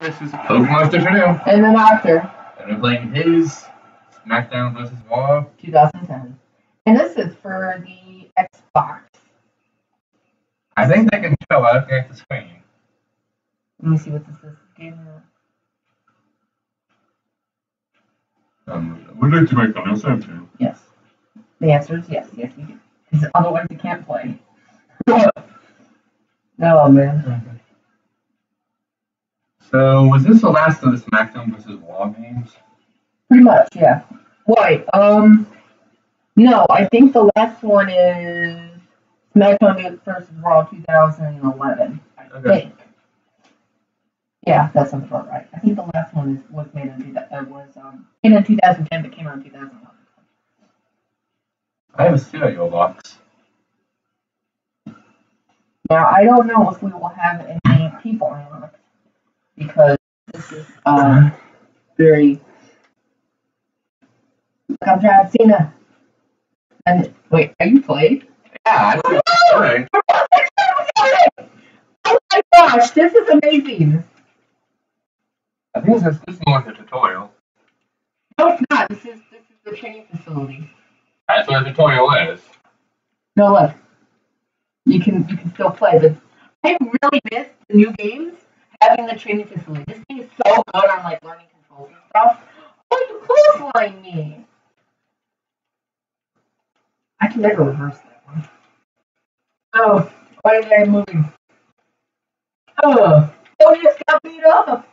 This is Pokemon Monster Two. And then after And we're playing his SmackDown vs. Raw. 2010. And this is for the Xbox. I think they can show out looking at the screen. Let me see what this is. Game Um, we'd like to make an assumption. Yes. The answer is yes. Yes, you do. 'Cause otherwise you can't play. oh, man. So was this the last of the SmackDown versus Raw games? Pretty much, yeah. Wait, um, no, I think the last one is SmackDown versus Raw 2011. I Okay. think. Yeah, that sounds about right. I think the last one is, was made in two, uh, was um made in 2010, but came out in 2011. I have a cereal box. Now I don't know if we will have any people in it because this is um very. Come John Cena. And wait, are you played? Yeah, I'm Alright. Oh my gosh, this is amazing. I think this is this is more like a tutorial. No, it's not. This is this is the training facility. That's what a tutorial is. No, look. You can you can still play, but I really miss the new games having the training facility. This thing is so good on like learning controls and stuff. Oh, you clothesline me. I can never reverse that one. Oh, why am I moving? Oh, oh, you just got beat up.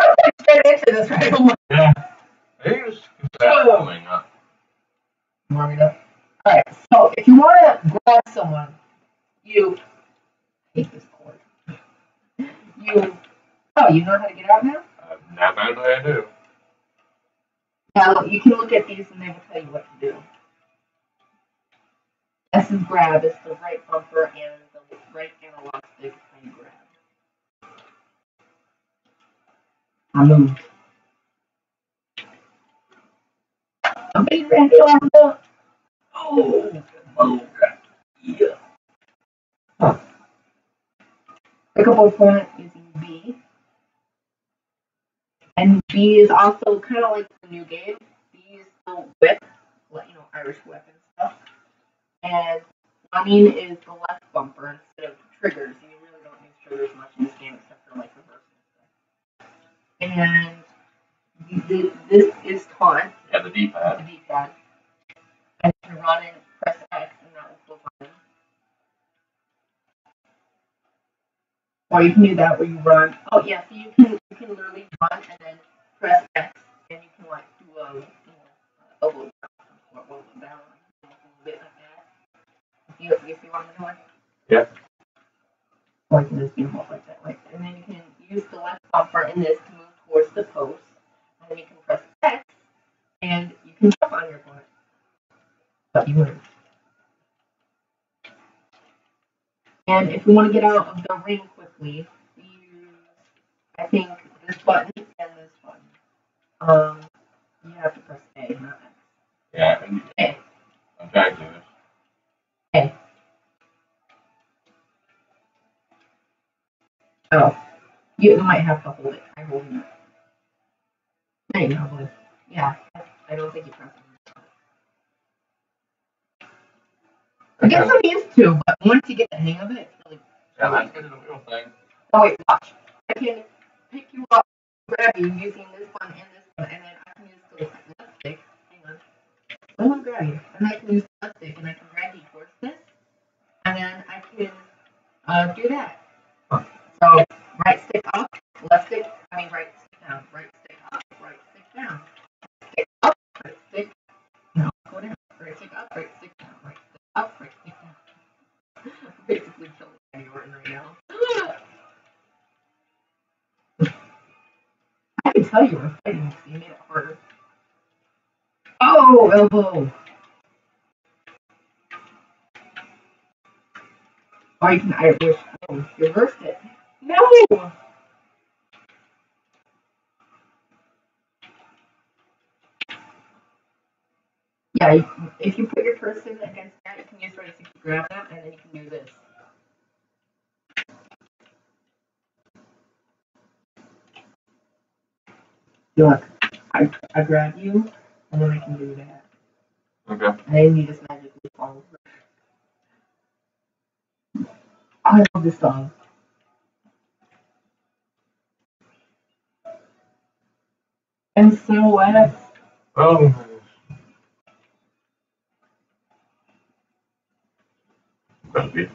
I'm straight into this right away. Yeah. Is going up. Warm it up. Alright, so if you want to grab someone, you I hate this. You oh, you know how to get out now? Uh, now apparently I do. Now you can look at these and they will tell you what to do. S is grab, is the right bumper and the right analog stick how grab. I moved. I'm being Randy Orton. Oh, oh, yeah. Huh. Pickable opponent using B. And B is also kind of like the new game. B is the whip, like, you know, Irish whip and stuff. And running is the left bumper instead of triggers. You really don't use triggers much in this game except for like reversing and stuff. And th- this is taunt, Yeah, the D-pad. the D-pad. And can run and Or you can do that where you run. Oh yeah, so you can you can literally run and then press X and you can like do a you know uh, elbow down or elbow down you know, a little bit like that. You, you see what I'm doing? Yeah. Or you can just beat them up like that. Like, and then you can use the left bumper in this to move towards the post. And then you can press X and you can jump on your opponent. But you wouldn't. And if you want to get out of the ring use, I think, this button and this one. Um, you have to press A, not X. Yeah, and A. I'm trying to. A. Oh, you might have to hold it. I hold it. There you go, boy. Yeah, I don't think you press it. I guess I'm used to, but once you get the hang of it. Yeah, that's good real thing. Oh wait, watch. I can pick you up, grab using this one and this one, and then I can use the left stick. Hang on. I'm you, and I can use the left and I can drag you towards this, and then I can uh, do that. So right stick up, left stick. I mean right stick down, right stick up, right stick down, stick up, right stick. No, go down. Right stick up, right stick down, right stick up, right stick down. Basically killing right now. I can tell you were fighting because you made it harder. Oh, elbow. Or you can I wish oh, reversed it. No. Yeah, if you put your person against that, you can use right to grab them, and then you can do this. Look, I, I grab you, and then I can do that. Okay. And then you just magically fall over. I love this song. And so wet. Oh. That'd be.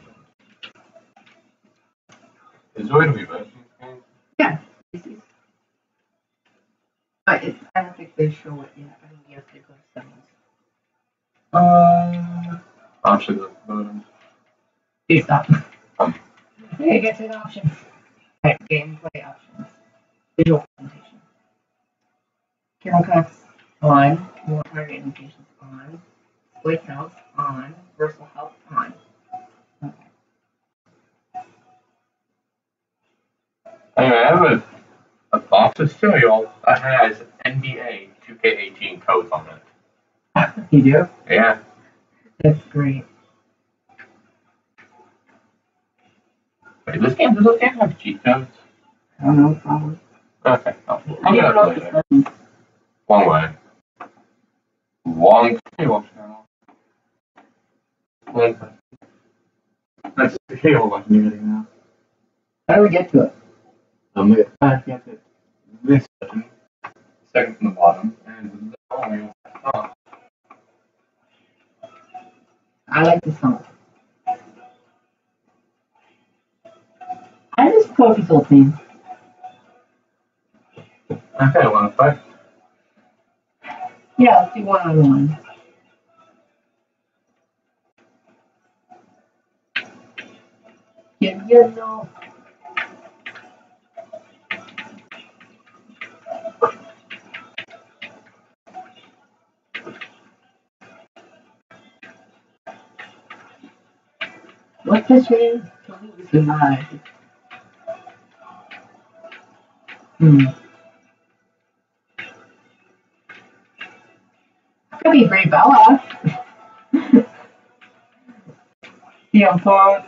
Is way to reverse these things? But it's, I don't think they show it yet. I think you have to go to settings. Um. Actually, the bottom. Please stop. Um. Okay, get to the options. Right, gameplay options. Visual presentation. Camera cuts on. More target indications on. Voice counts on. Versatile health on. Okay. Anyway, I have a, a box of cereal that has NBA 2K18 codes on it. You do? Yeah. That's great. Wait, this game, does this game have cheat codes? I don't know, probably. Okay. I'll, I I'll don't get know it if later. it's One way. One cable channel. One. That's the cable button you're hitting now. How do we get to it? Um, look at uh, you have to This button. Second from the bottom. And the. I like the song. I just Kofi's whole theme. Okay, wanna play? Oh yeah, let's do one on one. Yeah, you know. Name? Tonight. Hmm. Could be Brie Bella. CM Punk.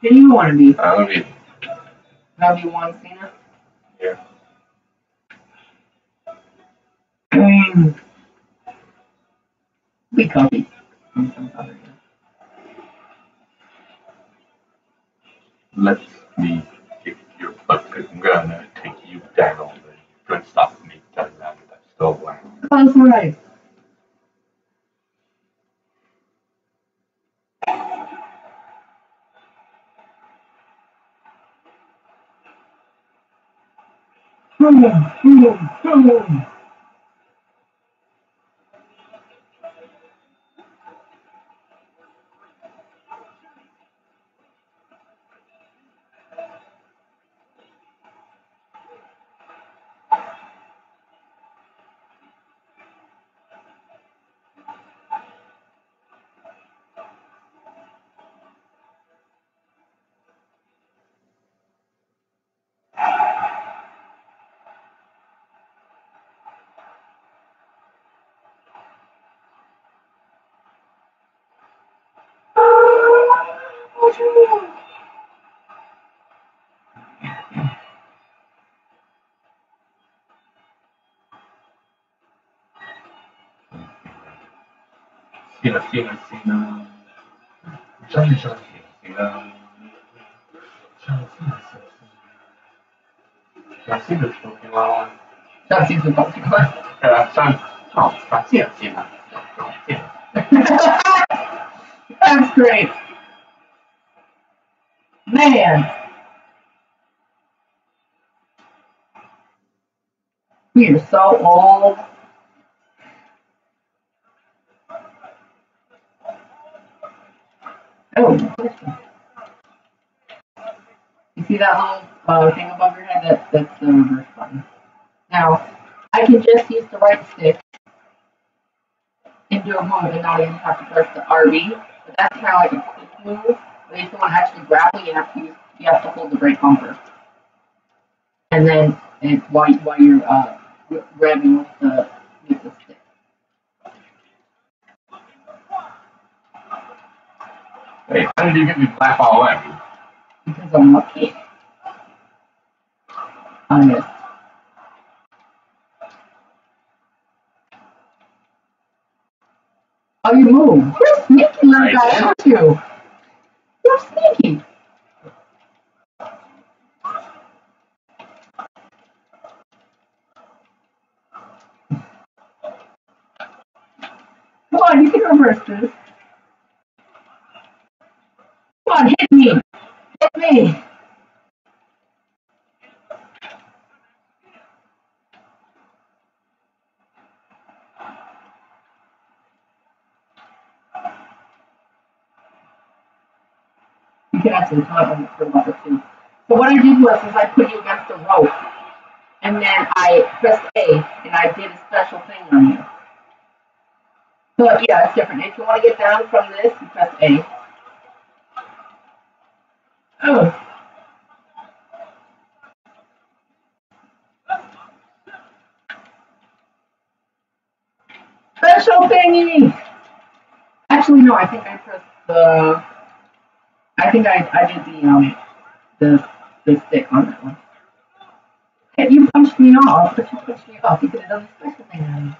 Who do you want to be? Uh, let me. Have you want Cena? Yeah. Mm. Mean, be Kofi. John Cena. That's great. Man. We are so old. Oh, you see that little uh, thing above your head? That, that's the reverse button. Now, I can just use the right stick and do a move and not even have to press the RB. But that's kind of like a quick move when someone actually grapple, you have to use, you have to hold the brake bumper, and then and while while you're uh, grabbing with the with the stick. Hey, how did you get me black all in? Because I'm lucky. I know. Oh, you move. You're sneaky like I am too. You're. Come on, you can reverse this. Come on, hit me. Hit me. So what I did was is I put you against the rope, and then I pressed A, and I did a special thing on you. So yeah, it's different. If you want to get down from this, you press A. Oh. Special thingy! Actually, no, I think I pressed the. I think I, I did the um the the stick on that one. Hey, you punched me off, but you punched me off. You could have done the special thing on me.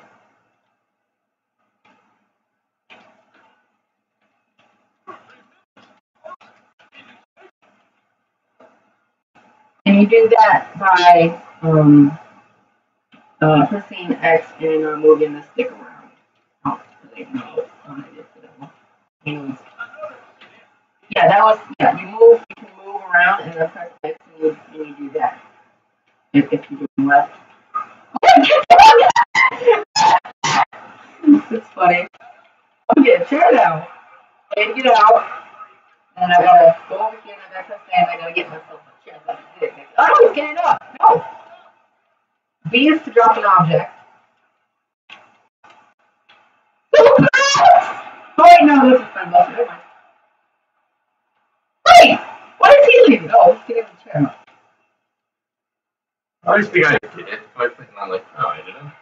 And you do that by um, uh, pressing X and uh, moving the stick around. Oh, really? No, it's not it for that one. Anyways. Yeah, that was, yeah, you move, you can move around and then press X and you, and do that. If, if you're doing left. it's funny. I'm getting chair now. I gotta get out. And I gotta go over here and I gotta press A and I gotta get myself a chair. Like this. Oh, he's getting up. No. B is to drop an object. oh wait, no, this is fun. Never mind. What is he doing? Oh, he's getting the chair. I just think I did it. Thinking, I'm like, oh, I didn't. Know.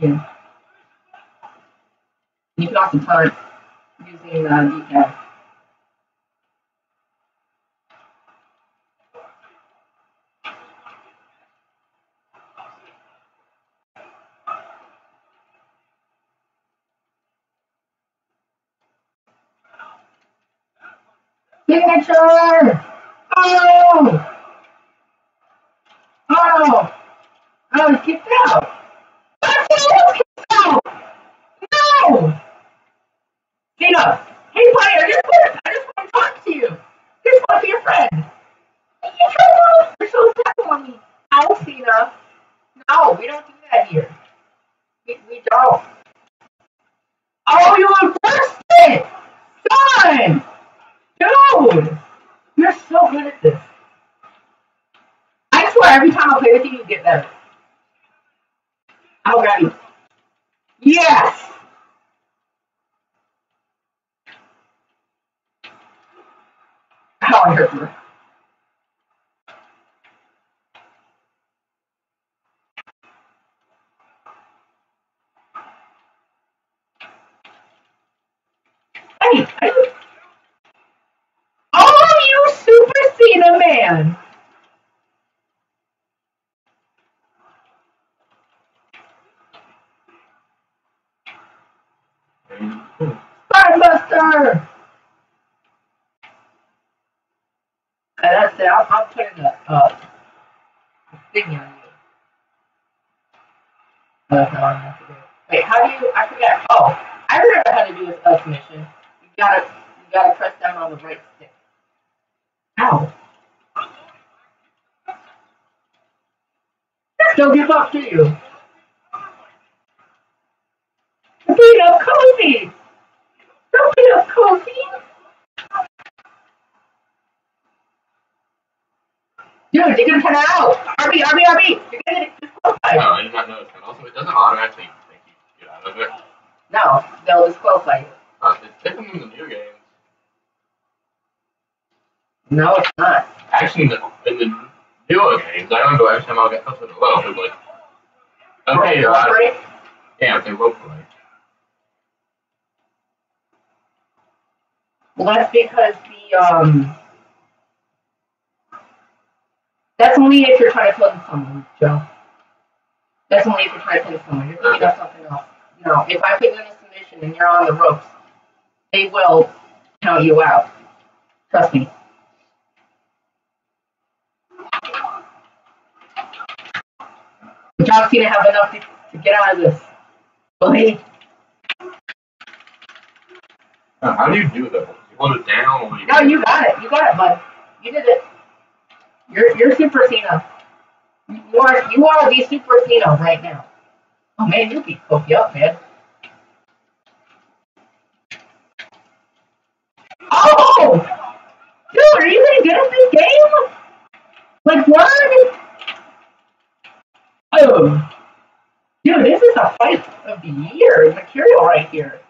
Yeah. You can also taunt using uh, D-pad. Signature! Oh! Oh! Oh, he's kicked out! Oh, he's kicked out! No! Cena! Hey, I just want, I just want to talk to you! Just want to be your friend! You're so tough on me. No, Cena. No, we don't do that here. We, we don't. Oh, you reversed it! Son! Dude! You're so good at this. I swear, every time I play with you, you get better. You. Yes! How I hurt. Hey, hey. Oh, you Super Cena man! Spinebuster! And that's it. I'm, I'm putting a uh, thing on you. Uh, no, I have to do it. Wait, how do you? I forget. Oh, I remember how to do this uh, mission. You gotta, you gotta press down on the right stick. Ow! Don't give up, do you? Beat up Cozy! Don't beat up Cozy! Dude, you're gonna turn out! RB, RB, RB! You're gonna get disqualified! No, I did not notice. And also, it doesn't automatically make you get out of it. No, they'll disqualify you. Uh, it's different in the new games. No, it's not. Actually, in the, in the newer games, I remember every time I get close to it like, okay, you're out. of- Break. Yeah, it's a rope break. Well, that's because the um. That's only if you're trying to kill someone, Joe. That's only if you're trying to kill someone. You're thinking of something else. No, if I put you in a submission and you're on the ropes, they will count you out. Trust me. John Cena have enough to, to get out of this. Believe. Uh, How do you do that? You hold it down or you No, you got it. You got it, bud. You did it. You're you're Super Cena. You are you are the Super Cena right now. Oh man, you beat Kofi up, man. Oh! Dude, are you gonna get up this game? Like what? Oh. Dude, this is a fight of the year material right here.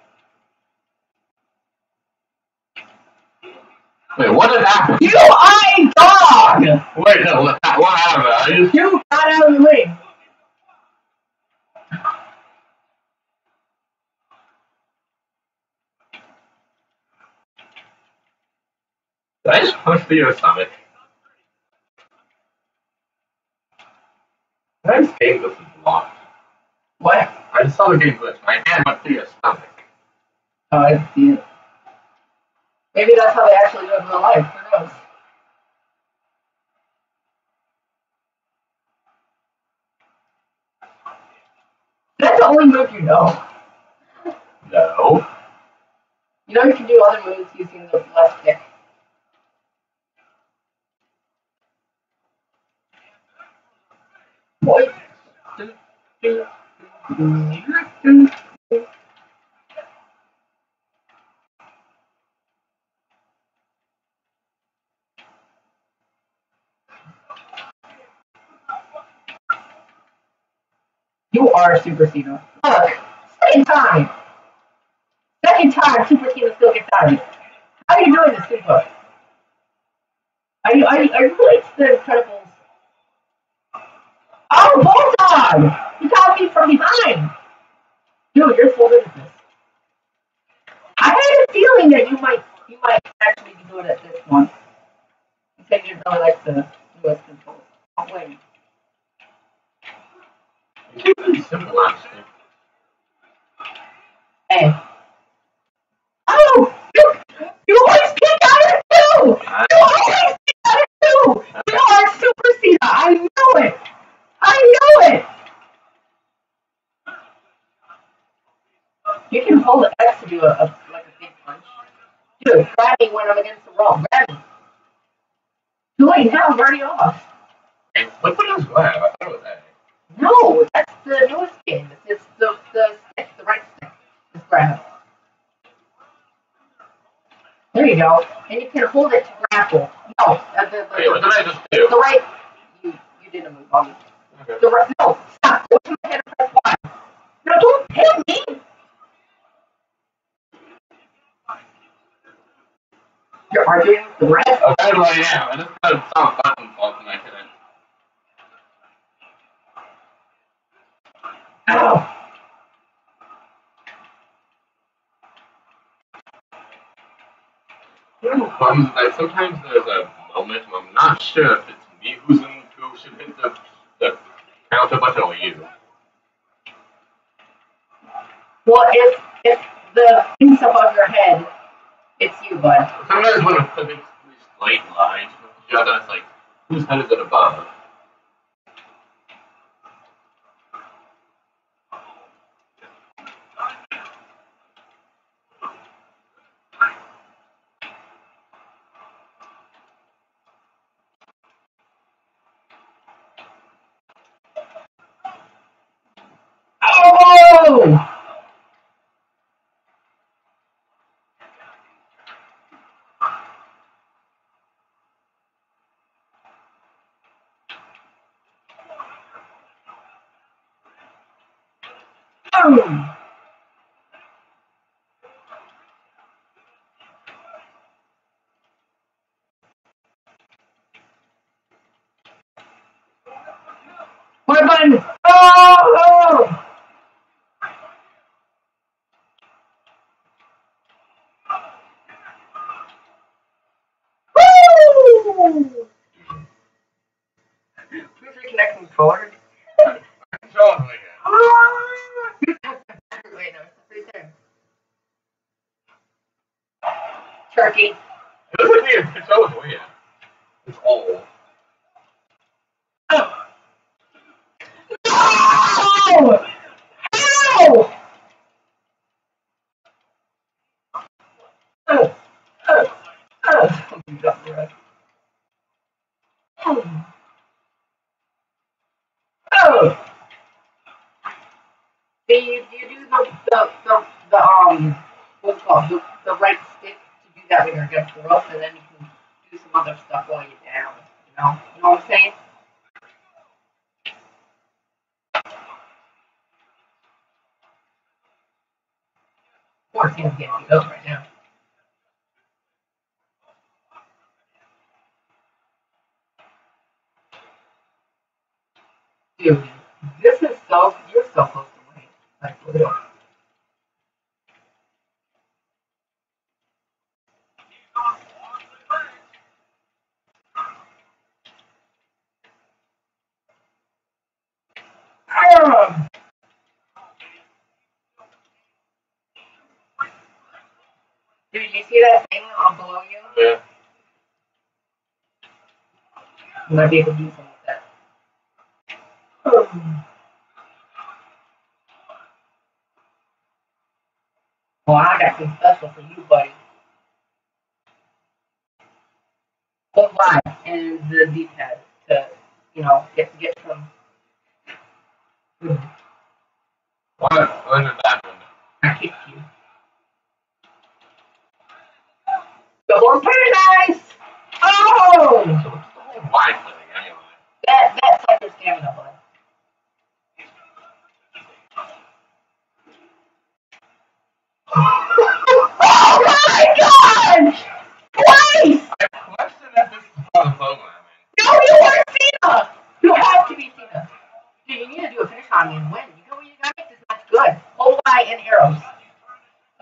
Wait, what did happen? You a dog! Wait, no, what, what happened? I just, You got out of the ring. did I just punch through your stomach? Did I just game is blocked? What? I just saw the game glitch. My hand went through your stomach. Oh, I see it. Maybe that's how they actually do it in real life. Who knows? That's the only move you know. No. You know you can do other moves using the left stick. Boy. You are Super Cena. Look, second time. Second time Super Cena still gets out of it. How are you doing this, Super? Are you, are you, are you like the Incredibles? Oh, Bulldog! You got me from behind! Dude, you're good at this. I had a feeling that you might you might actually be good at this one. You said you really like the US controls. Oh, wait. Hey. Oh! You, you always kick out of two! You always kick out of two! You are Super Cena! I know it! I know it! You can hold the X to do a, a like a big punch. Dude, grab me when I'm against the wall. Grab me. Too late now, I'm already off. What is grab? I thought it was that. No, that's the newest game. It's the, the stick, the right stick. Just grab. There you go. And you can hold it to grapple. No, uh, the, the, Wait, what did I just do? the right. You, you didn't move on. Okay. The right. No, stop. Go to my head and press Y. No, don't hit me. You're arguing with the red. Oh, that's what I am. I just had some button fault and um, I it. Ow. You know, the problem is that sometimes there's a moment when I'm not sure if it's me who's in who should hit the the counter button or you. Well, if if the thing's above your head, it's you, bud. Sometimes when a big straight line, you know, it's like whose head is it above? Oh! Please reconnect and forward. Might be able to do something with that. Well, I got something special for you, buddy. Hold Y and the D-pad to, you know, get get some. Hmm, What? What did that happen? I kicked you. Double paradise! Oh! So what's the whole wine thing anyway? That that's like your stamina, bud. oh my god! Twice! I question that this is part of the programming. No, you are Cena! You have to be Cena. Dude, you need to do a finish on me and win. You know what you gotta make this match good. Hold Y and arrows.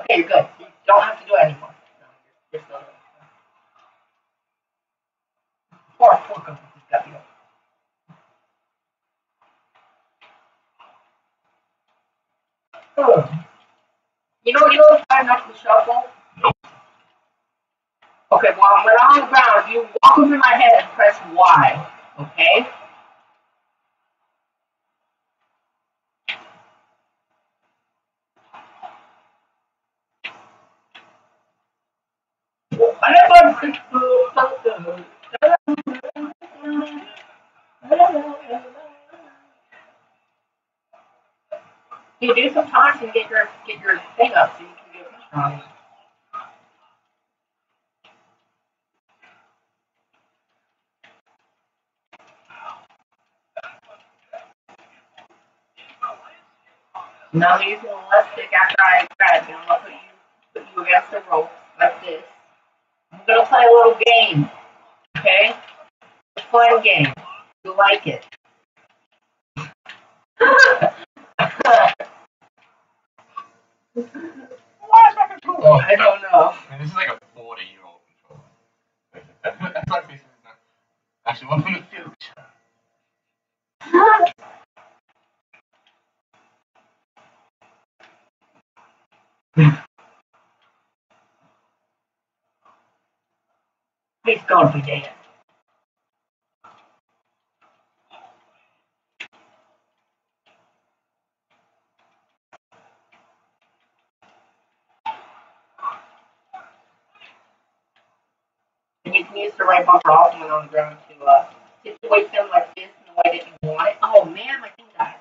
Okay, you're good. You don't have to do it anymore. No, you're, you're still doing it. Poor, poor Goku just got beat up. Ugh. You know, you know the five knuckle shuffle? Nope. Okay, well, when I'm on the ground, you walk over my head and press Y. Okay? You do some sometimes and get your get your thing up so you can get a picture. Now using the left stick after I grab you. I'm gonna put you put you against the rope like this. I'm gonna play a little game. Okay? A game. You like it. Oh, I don't know. This is like a 40 year old controller. That's like this is not actually one from the future. Please God be dead. And you can use the right bumper also when on the ground to uh, situate them like this in the way that you want it. Oh man, my thing died.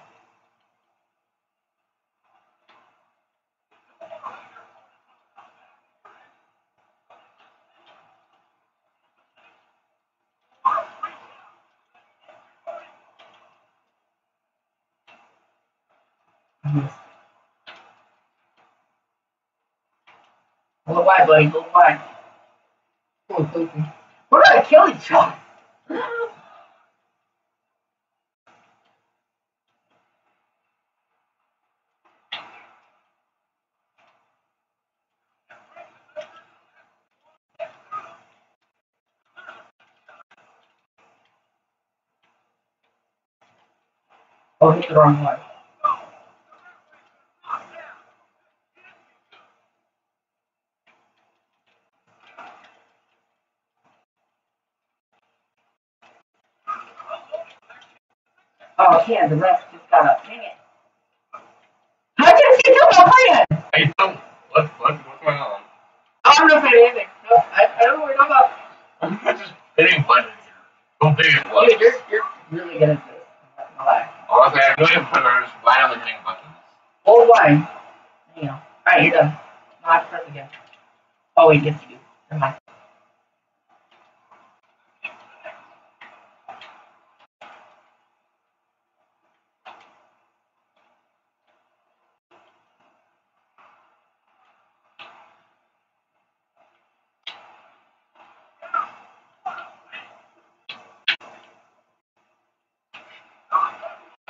Go away, buddy. Go away. Poor Goku. We're gonna kill each other. Oh, hit the wrong way. Oh, yeah, the ref just got up. Dang it. Stop playing! I don't. What? What? What's going on? I'm not playing anything. No, I, I don't know what you're talking about. I'm just hitting buttons. Don't think it's what. Dude, you're, you're really good at this. I'm not gonna lie. Have no idea what I randomly buttons. Oh, why? You know. Alright, you're done. Have again. Oh, wait, yes, you do. Never mind.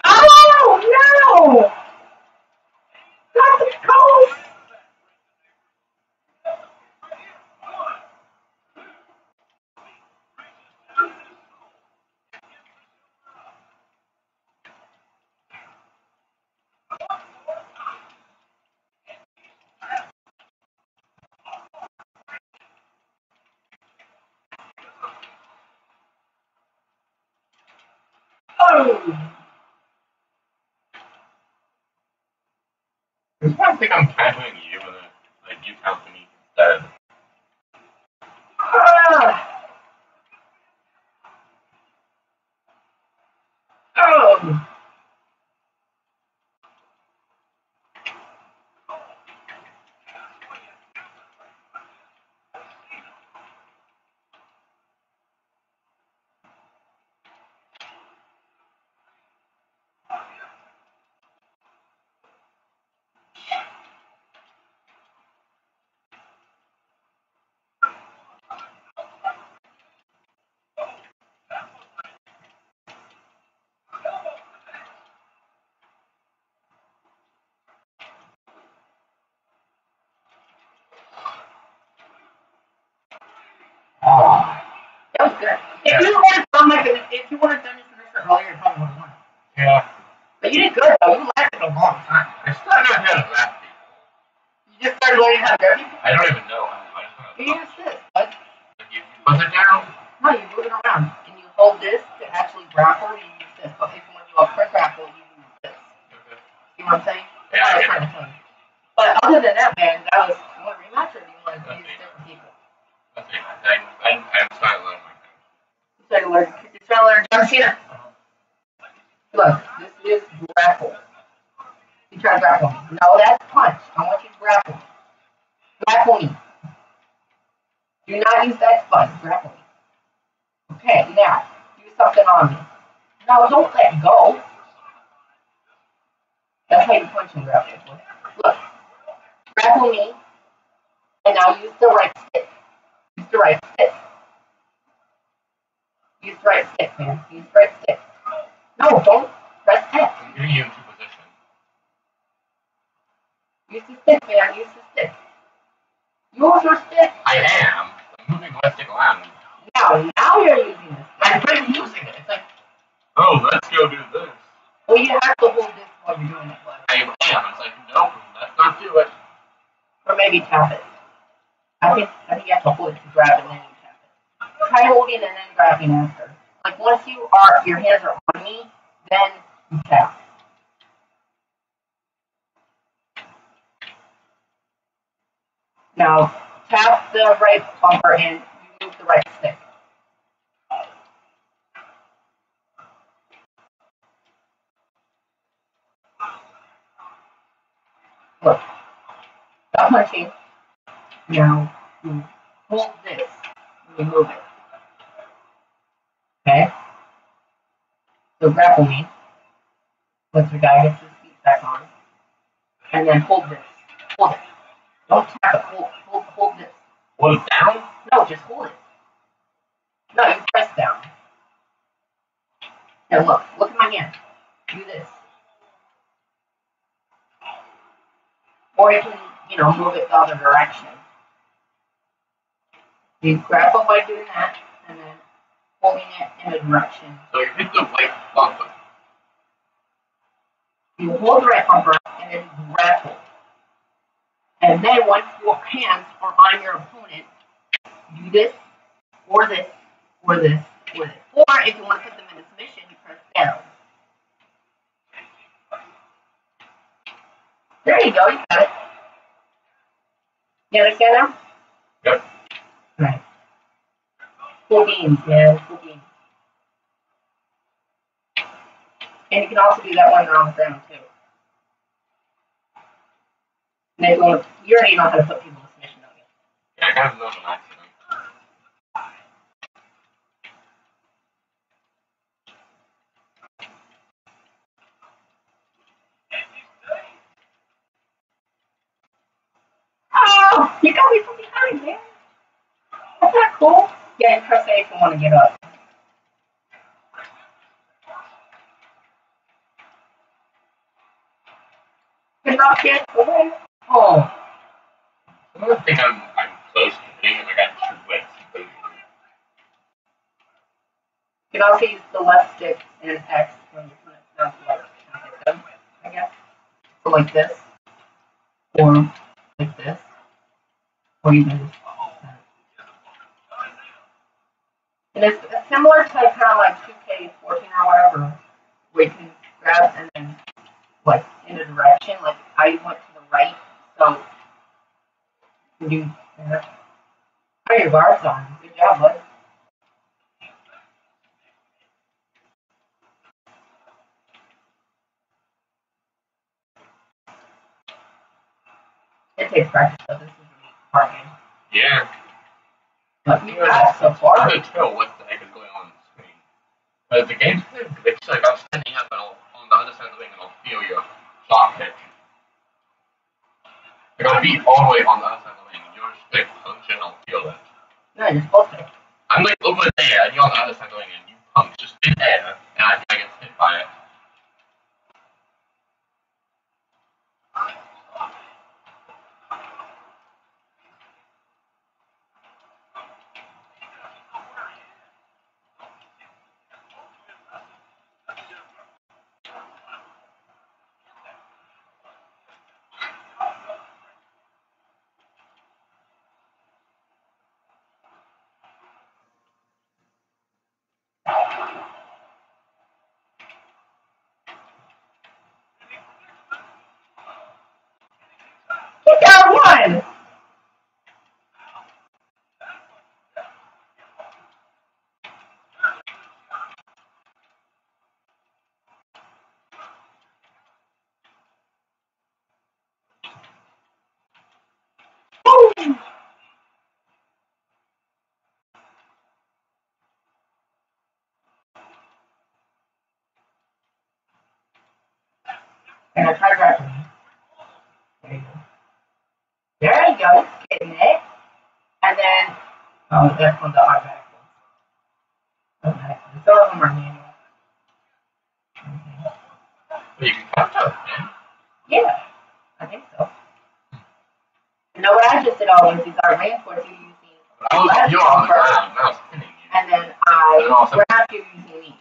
Oh, no! That's close! Oh! I just want to think I'm tackling you and then like you counter me instead. Ah! Oh! Oh. That was good. If you would have done like a- if you would have done finisher earlier, you probably would have won. Yeah. But you did good though. You lasted a long time. I still don't know how to grab. You just started learning how to people. I don't even know. I just know You use this, Like, you you it down. no, you move it around and you hold this to actually grapple. You use this, but if you want to do a quick grapple, you use this. Okay. You know what I'm saying? Yeah, That's what I I get trying to tell you. But other than that, man, that was to rematch or do you want to use different people? It. I, I, I'm starting to learn try to learn John Cena. Look, this is grapple. You try to grapple. No, that's punch. I want you to grapple. Grapple me. Do not use that button. Grapple me. Okay, now, do something on me. No, don't let go. That's how you punch and grapple. Look. Grapple me. And now use the right stick. Use the right stick. Use the right stick, man. Use the right stick. No, don't press X. I'm getting you into position. Use the stick, man. Use the stick. Use your stick. I am. I'm moving my stick around. Now, now you're using this. I've been using it. It's like, Oh, let's go do this. well, you have to hold this while you're doing it, bud. I am. It's like, nope, let's not do it. Or maybe tap it. I think I think you have to hold it to grab and then it. Try holding and then grabbing after. Like once you are your hands are on me, then you tap. Now tap the right bumper and you move the right stick. Look. Stop punching. Now you hold this and you move it. Okay? So grapple me. Guy gets his feet back on. And then hold this. Hold it. Don't tap it. Hold, hold, hold this. Hold it down? No, just hold it. No, you press down. Now look, look at my hand. Do this. Or you can, you know, move it the other direction. You grapple by doing that, and then holding it in a direction. So you hit the right bumper. You hold the right bumper, and then grapple. And then once your hands are on your opponent, do this, or this, or this, or this. Or if you want to put them in a submission, you press down. There you go, you got it. You understand now? Yep. Full beans, man. Full beans. And you can also do that when you're on the ground too. And they go, you already know how to put people in submission, don't you? Yeah, I got an accident. Oh, you got me from behind, man. That's not cool. Yeah, and press A if you want to get up. Good luck, kid. Away. Oh, I don't think I'm, I'm close to hitting him. I got two wins. you can also use the left stick and X when you're putting it down to like hit them, I guess. So like this. Or like this. Or even just like that. And it's similar to kind of like 2K14 or whatever, where you can grab and then like in a direction. Like I went to the right, so you can do that. Oh, your guard's on. Good job, bud. It takes practice, though. This is a hard game. Yeah. But you got so far. I couldn't tell what the heck is going on on the screen. But the game's kind of glitchy. Like I'm standing up and I'll, on the other side of the ring and I'll feel your shot pitch. Like I'll be all the way on the other side of the just like punch and I'll feel it. No, you're to. I'm like over there and you're on the other side of the ring and you punch just in there and I, I get hit by it. You got one! Woo! And I tried wrapping. There you go. There you go, getting it. And then, oh, that's one of the automatic ones. Ones. Some of them are manual. Okay. But you can catch up. Yeah, I think so. You know what I just did all these are ran towards you using, I was, you're on the ground and I was pinning you. and then I And also- grabbed you using these.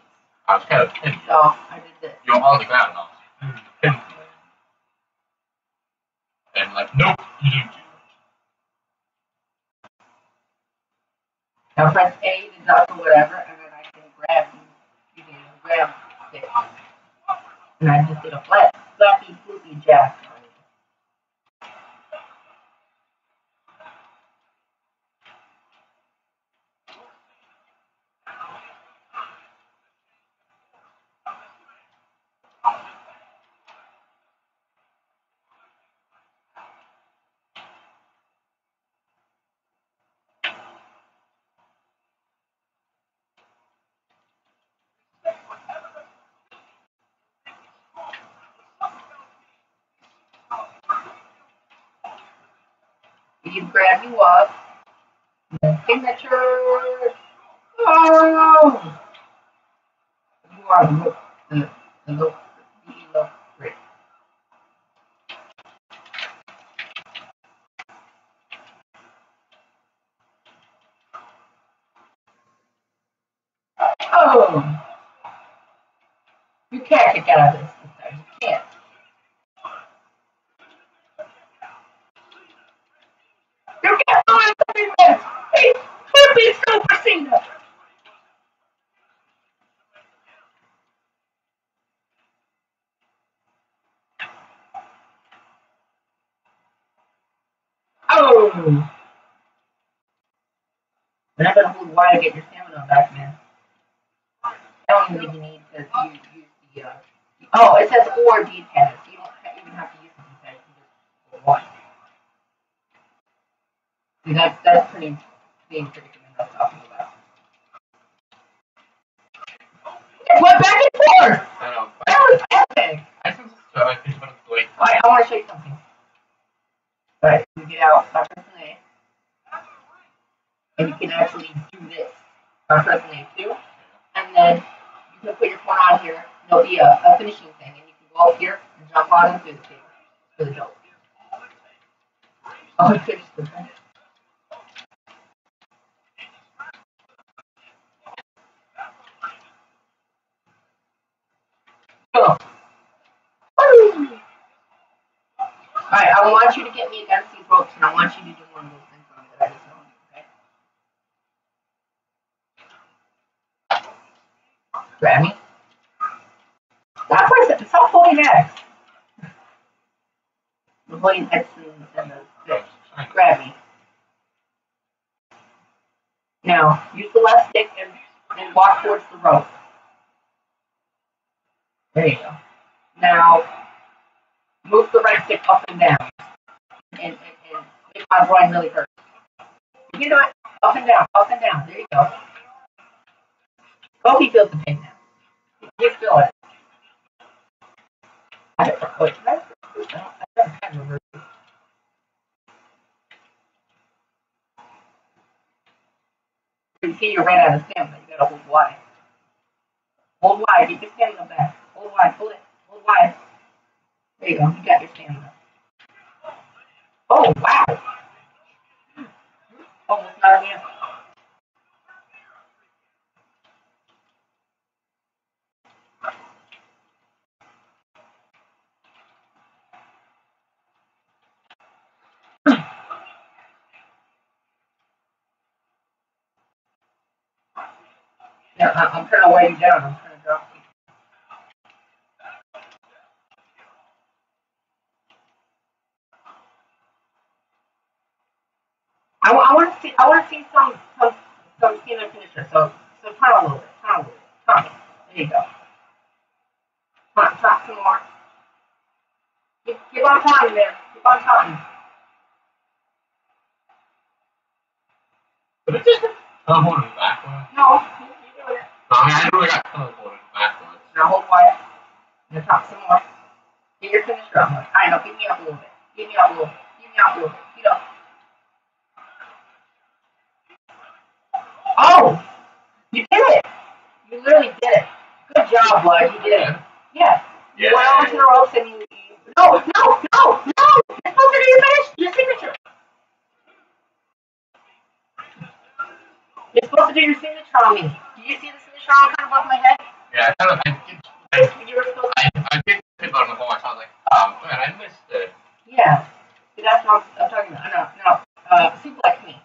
I was kind of pinning you. So I did this. You're on the ground and I was pinning you. And like, nope, you didn't do it. Now press A to or whatever, and then I can grab you a grab stick. And I just did a flat, flappy, floopy jack. Grab you up. Signature. Oh! You are the the, the the look great. Oh! You can't get out of this this time. You can't. You can't do anything this! Hey, Flippy Super Cena! Ooh. Then I'm gonna hold Y to get your stamina back, man. I don't even you need to use, use the, uh, oh, it says or D-pad. So you don't even have to use the D-pad. You just Y. See, that's, that's pretty, being pretty good I was talking about. It went back and forth! I know. That was epic! I think so. I think it's like I want to show you something. Alright, you get out, start pressing A. And you can actually do this. Start pressing A too. And then you can put your phone on here. There'll be a, a finishing thing. And you can go up here and jump on do the. For the joke. Oh, I finished the thing. Alright, I want you to get me against these ropes, and I want you to do one of those things for me that I just told you, okay? Grab me. Stop pressing, stop holding X. The holding X and, and the. Grab me. Now, use the left stick and, and walk towards the rope. There you go. Now, move the right stick up and down. And, and, and make my groin really hurt. You do it. Up and down, up and down. There you go. Kobe feels the pain now. You feel. I don't, can I, don't, have reverse. You see, you ran out of stamina. You gotta hold Y. Hold Y. Get your stamina back. Hold Y. Pull it. Hold Y. There you go. You got your stamina. Oh, wow. Almost not again. I- I'm trying to weigh you down. I'm trying to drop you. I, want to see. I want to see some some some skin and finisher. So so turn a little bit. Turn a little bit. Turn. There you go. Turn. Turn some more. Keep, keep on turning there. Keep on turning. But it's just I mean, I got some holding it. Now hold quiet. Now talk some more. Get your finisher up. I know. Give me up a little bit. Give me up a little bit. Give me up a little bit. Get up. Oh! You did it! You literally did it. Good job, bud. You did it. Yeah. You went over to the ropes and you. no, no, no, no! You're supposed to do your finish, your signature. You're supposed to do your signature on me. Did you see the signature on kind of above my head? Yeah, I kind of, I, did- I, You were supposed I, I picked it on the whole. I was like, oh man, I missed it. Yeah. See, that's what I'm, I'm talking about. No, no. Uh, suplex me.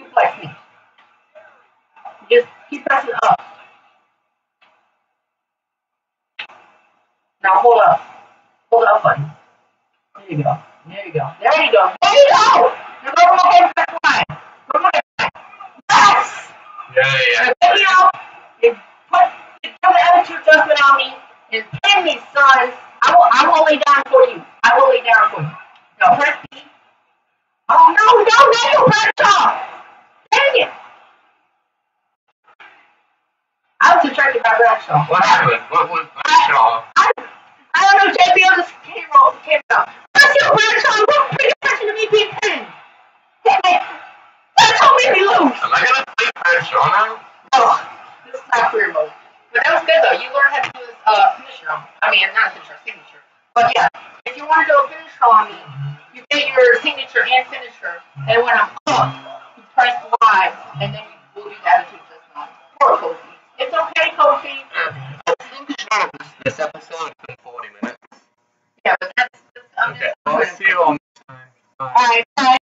Suplex me. Just keep pressing up. Now hold up. Hold up button. There you go. There you go. There you go. There you go! Now go my head back line. Go my head. Yes! Yeah, yeah, and do the attitude on me and pin me, son. I will I will lay down for you. I will lay down for you. Now press me. Oh no, no, no, you press off. Dang it. I was distracted by Bradshaw. What happened? What was Bradshaw? I, I don't know, JBL just came out. Came out. That's your Bradshaw. Don't pay attention to me being pinned. Damn it. Bradshaw made me lose. Am I gonna play Bradshaw now? Oh, this is not career mode. But that was good though. You learned how to do uh, finisher. I mean, not a finisher, signature. But yeah, if you want to do a finisher, home, I mean, you get your signature and finisher, and when I'm up, you press Y, and then you will do the attitude adjustment. Poor Kofi. It's okay, Kofi. I think we should have this, this episode in 40 minutes. Yeah, but that's. that's I'm okay. just, I'll see you all next time. Bye. All right. Bye.